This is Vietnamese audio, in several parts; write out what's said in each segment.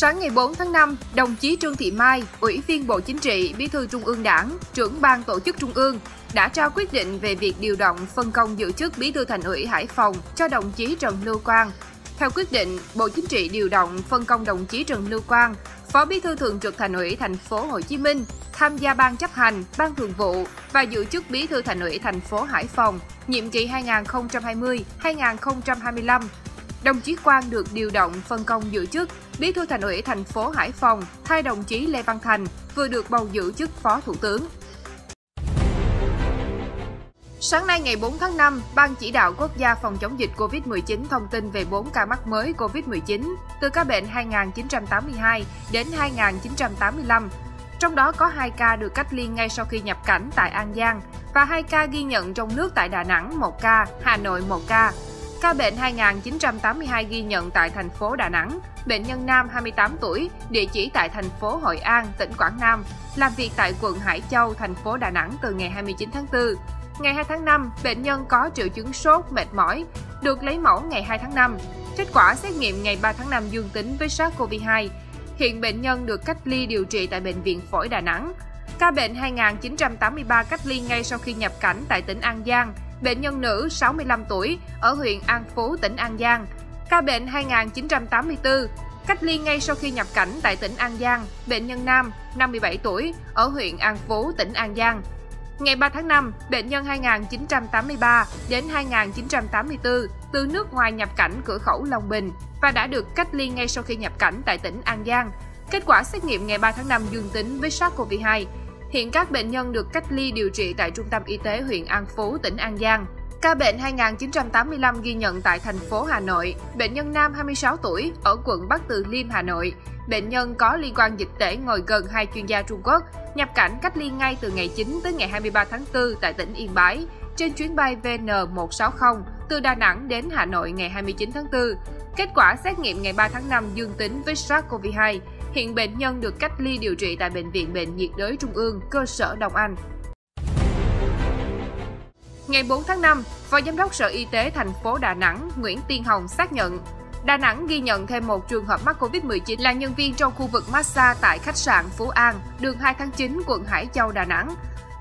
Sáng ngày 4 tháng 5, đồng chí Trương Thị Mai, Ủy viên Bộ Chính trị, Bí thư Trung ương Đảng, trưởng ban tổ chức Trung ương, đã trao quyết định về việc điều động phân công giữ chức Bí thư Thành ủy Hải Phòng cho đồng chí Trần Lưu Quang. Theo quyết định, Bộ Chính trị điều động phân công đồng chí Trần Lưu Quang, Phó Bí thư Thường trực Thành ủy Thành phố Hồ Chí Minh, tham gia ban chấp hành, ban thường vụ và giữ chức Bí thư Thành ủy thành phố Hải Phòng, nhiệm kỳ 2020-2025 Đồng chí Quang được điều động phân công giữ chức Bí thư Thành ủy thành phố Hải Phòng thay đồng chí Lê Văn Thành vừa được bầu giữ chức Phó Thủ tướng. Sáng nay ngày 4 tháng 5, Ban chỉ đạo quốc gia phòng chống dịch COVID-19 thông tin về 4 ca mắc mới COVID-19 từ ca bệnh 2982 đến 2985. Trong đó có 2 ca được cách ly ngay sau khi nhập cảnh tại An Giang và 2 ca ghi nhận trong nước tại Đà Nẵng 1 ca, Hà Nội 1 ca. Ca bệnh 2982 ghi nhận tại thành phố Đà Nẵng, bệnh nhân nam 28 tuổi, địa chỉ tại thành phố Hội An, tỉnh Quảng Nam, làm việc tại quận Hải Châu, thành phố Đà Nẵng từ ngày 29 tháng 4. Ngày 2 tháng 5, bệnh nhân có triệu chứng sốt, mệt mỏi, được lấy mẫu ngày 2 tháng 5. Kết quả xét nghiệm ngày 3 tháng 5 dương tính với SARS-CoV-2. Hiện bệnh nhân được cách ly điều trị tại Bệnh viện Phổi Đà Nẵng. Ca bệnh 2983 cách ly ngay sau khi nhập cảnh tại tỉnh An Giang – bệnh nhân nữ 65 tuổi ở huyện An Phú, tỉnh An Giang. Ca bệnh 2984, cách ly ngay sau khi nhập cảnh tại tỉnh An Giang, bệnh nhân nam 57 tuổi ở huyện An Phú, tỉnh An Giang. Ngày 3 tháng 5, bệnh nhân 2983 đến 2984 từ nước ngoài nhập cảnh cửa khẩu Long Bình và đã được cách ly ngay sau khi nhập cảnh tại tỉnh An Giang. Kết quả xét nghiệm ngày 3 tháng 5 dương tính với SARS-CoV-2. Hiện các bệnh nhân được cách ly điều trị tại Trung tâm Y tế huyện An Phú, tỉnh An Giang. Ca bệnh 2985 ghi nhận tại thành phố Hà Nội, bệnh nhân nam 26 tuổi ở quận Bắc Từ Liêm, Hà Nội. Bệnh nhân có liên quan dịch tễ ngồi gần hai chuyên gia Trung Quốc, nhập cảnh cách ly ngay từ ngày 9 tới ngày 23 tháng 4 tại tỉnh Yên Bái trên chuyến bay VN160 từ Đà Nẵng đến Hà Nội ngày 29 tháng 4. Kết quả xét nghiệm ngày 3 tháng 5 dương tính với SARS-CoV-2. Hiện bệnh nhân được cách ly điều trị tại Bệnh viện Bệnh nhiệt đới Trung ương, cơ sở Đông Anh. Ngày 4 tháng 5, Phó Giám đốc Sở Y tế thành phố Đà Nẵng Nguyễn Tiên Hồng xác nhận Đà Nẵng ghi nhận thêm một trường hợp mắc COVID-19 là nhân viên trong khu vực massage tại khách sạn Phú An, đường 2 tháng 9, quận Hải Châu, Đà Nẵng.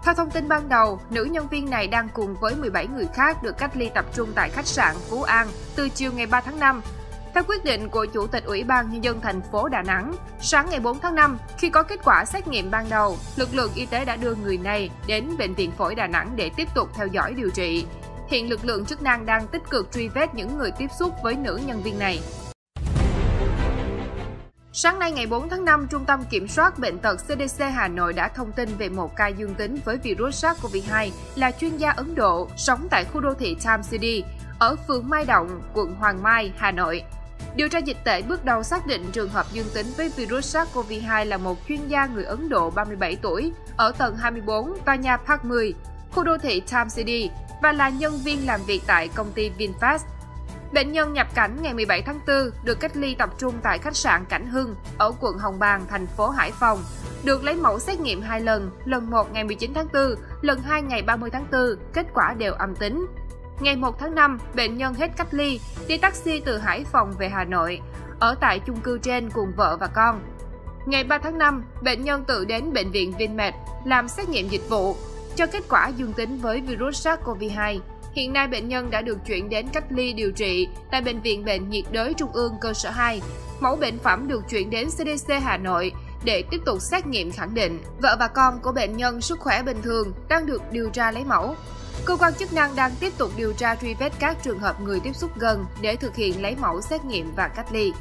Theo thông tin ban đầu, nữ nhân viên này đang cùng với 17 người khác được cách ly tập trung tại khách sạn Phú An từ chiều ngày 3 tháng 5 theo quyết định của Chủ tịch Ủy ban Nhân dân thành phố Đà Nẵng, sáng ngày 4 tháng 5, khi có kết quả xét nghiệm ban đầu, lực lượng y tế đã đưa người này đến Bệnh viện Phổi Đà Nẵng để tiếp tục theo dõi điều trị. Hiện lực lượng chức năng đang tích cực truy vết những người tiếp xúc với nữ nhân viên này. Sáng nay ngày 4 tháng 5, Trung tâm Kiểm soát Bệnh tật CDC Hà Nội đã thông tin về một ca dương tính với virus SARS-CoV-2 là chuyên gia Ấn Độ sống tại khu đô thị Time City ở phường Mai Động, quận Hoàng Mai, Hà Nội. Điều tra dịch tễ bước đầu xác định trường hợp dương tính với virus SARS-CoV-2 là một chuyên gia người Ấn Độ 37 tuổi ở tầng 24 tòa nhà Park 10, khu đô thị Time City và là nhân viên làm việc tại công ty VinFast. Bệnh nhân nhập cảnh ngày 17 tháng 4 được cách ly tập trung tại khách sạn Cảnh Hưng ở quận Hồng Bàng, thành phố Hải Phòng. Được lấy mẫu xét nghiệm hai lần, lần 1 ngày 19 tháng 4, lần 2 ngày 30 tháng 4, kết quả đều âm tính. Ngày 1 tháng 5, bệnh nhân hết cách ly, đi taxi từ Hải Phòng về Hà Nội, ở tại chung cư trên cùng vợ và con. Ngày 3 tháng 5, bệnh nhân tự đến bệnh viện Vinmed làm xét nghiệm dịch vụ, cho kết quả dương tính với virus SARS-CoV-2. Hiện nay bệnh nhân đã được chuyển đến cách ly điều trị tại Bệnh viện Bệnh nhiệt đới Trung ương cơ sở 2. Mẫu bệnh phẩm được chuyển đến CDC Hà Nội để tiếp tục xét nghiệm khẳng định vợ và con của bệnh nhân sức khỏe bình thường đang được điều tra lấy mẫu. Cơ quan chức năng đang tiếp tục điều tra truy vết các trường hợp người tiếp xúc gần để thực hiện lấy mẫu xét nghiệm và cách ly.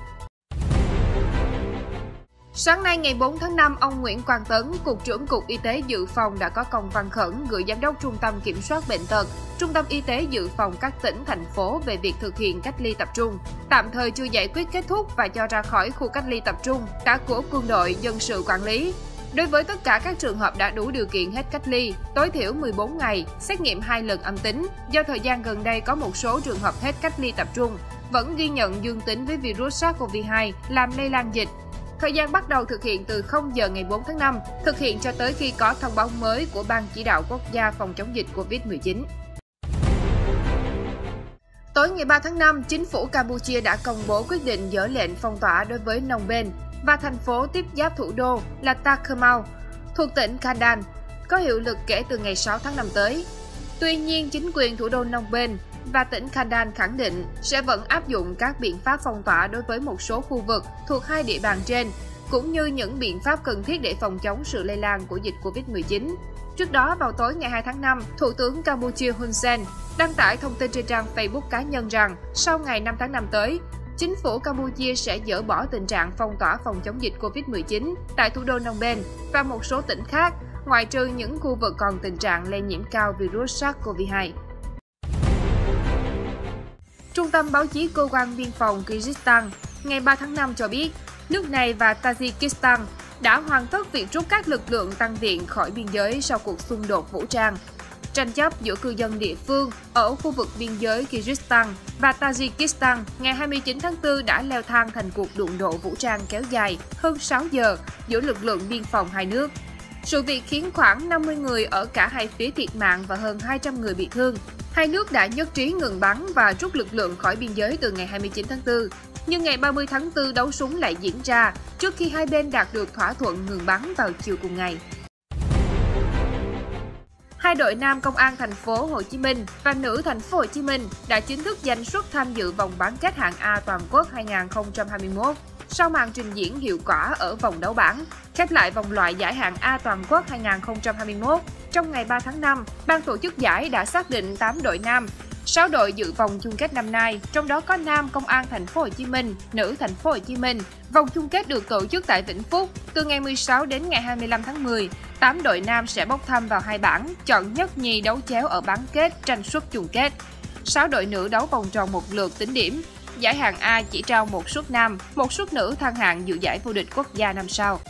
Sáng nay ngày 4 tháng 5, ông Nguyễn Quang Tấn, Cục trưởng Cục Y tế Dự phòng đã có công văn khẩn gửi Giám đốc Trung tâm Kiểm soát Bệnh tật, Trung tâm Y tế Dự phòng các tỉnh, thành phố về việc thực hiện cách ly tập trung. Tạm thời chưa giải quyết kết thúc và cho ra khỏi khu cách ly tập trung, cả của quân đội, dân sự quản lý. Đối với tất cả các trường hợp đã đủ điều kiện hết cách ly, tối thiểu 14 ngày, xét nghiệm hai lần âm tính, do thời gian gần đây có một số trường hợp hết cách ly tập trung, vẫn ghi nhận dương tính với virus SARS-CoV-2 làm lây lan dịch. Thời gian bắt đầu thực hiện từ 0 giờ ngày 4 tháng 5, thực hiện cho tới khi có thông báo mới của Ban chỉ đạo quốc gia phòng chống dịch COVID-19. Tối ngày 3 tháng 5, chính phủ Campuchia đã công bố quyết định dỡ lệnh phong tỏa đối với Nông Bên, và thành phố tiếp giáp thủ đô là Takemau, thuộc tỉnh Kandan, có hiệu lực kể từ ngày 6 tháng 5 tới. Tuy nhiên, chính quyền thủ đô Phnom Penh và tỉnh Kandan khẳng định sẽ vẫn áp dụng các biện pháp phong tỏa đối với một số khu vực thuộc hai địa bàn trên, cũng như những biện pháp cần thiết để phòng chống sự lây lan của dịch COVID-19. Trước đó, vào tối ngày 2 tháng 5, Thủ tướng Campuchia Hun Sen đăng tải thông tin trên trang Facebook cá nhân rằng sau ngày 5 tháng 5 tới, chính phủ Campuchia sẽ dỡ bỏ tình trạng phong tỏa phòng chống dịch COVID-19 tại thủ đô Phnom Penh và một số tỉnh khác, ngoại trừ những khu vực còn tình trạng lây nhiễm cao virus SARS-CoV-2. Trung tâm báo chí cơ quan biên phòng Kyrgyzstan ngày 3 tháng 5 cho biết, nước này và Tajikistan đã hoàn tất việc rút các lực lượng tăng viện khỏi biên giới sau cuộc xung đột vũ trang. Tranh chấp giữa cư dân địa phương ở khu vực biên giới Kyrgyzstan và Tajikistan, ngày 29 tháng 4 đã leo thang thành cuộc đụng độ vũ trang kéo dài hơn 6 giờ giữa lực lượng biên phòng hai nước. Sự việc khiến khoảng 50 người ở cả hai phía thiệt mạng và hơn 200 người bị thương. Hai nước đã nhất trí ngừng bắn và rút lực lượng khỏi biên giới từ ngày 29 tháng 4. Nhưng ngày 30 tháng 4 đấu súng lại diễn ra trước khi hai bên đạt được thỏa thuận ngừng bắn vào chiều cùng ngày. Hai đội nam công an thành phố Hồ Chí Minh và nữ thành phố Hồ Chí Minh đã chính thức giành suất tham dự vòng bán kết hạng A toàn quốc 2021 sau màn trình diễn hiệu quả ở vòng đấu bảng. Khép lại vòng loại giải hạng A toàn quốc 2021, trong ngày 3 tháng 5, ban tổ chức giải đã xác định 8 đội nam 6 đội dự vòng chung kết năm nay, trong đó có nam Công an thành phố Hồ Chí Minh, nữ thành phố Hồ Chí Minh. Vòng chung kết được tổ chức tại Vĩnh Phúc từ ngày 16 đến ngày 25 tháng 10. 8 đội nam sẽ bốc thăm vào hai bảng, chọn nhất nhì đấu chéo ở bán kết tranh suất chung kết. 6 đội nữ đấu vòng tròn một lượt tính điểm. Giải hạng A chỉ trao một suất nam, một suất nữ thăng hạng dự giải vô địch quốc gia năm sau.